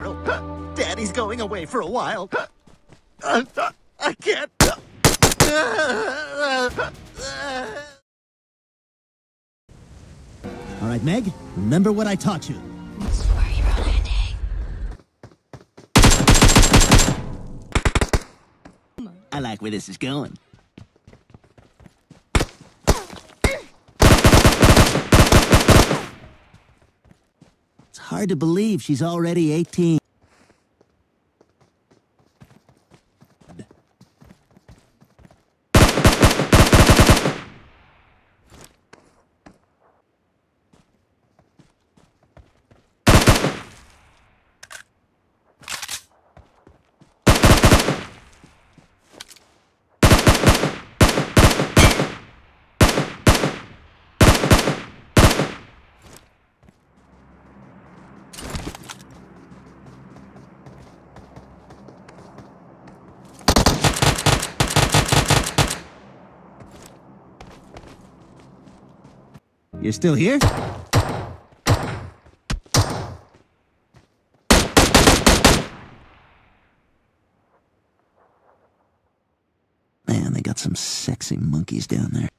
Daddy's going away for a while. I can't. All right, Meg, remember what I taught you. Where are you landing? I like where this is going. Hard to believe she's already 18. You're still here? Man, they got some sexy monkeys down there.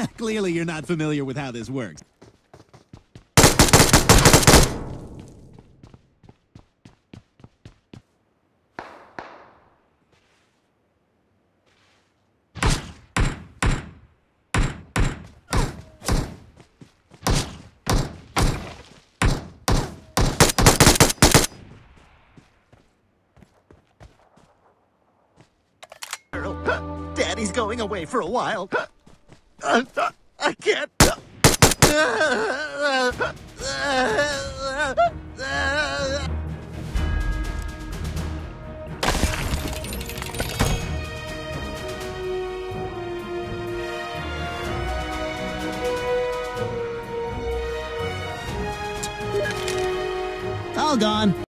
Clearly, you're not familiar with how this works. Daddy's going away for a while. I can't. All gone.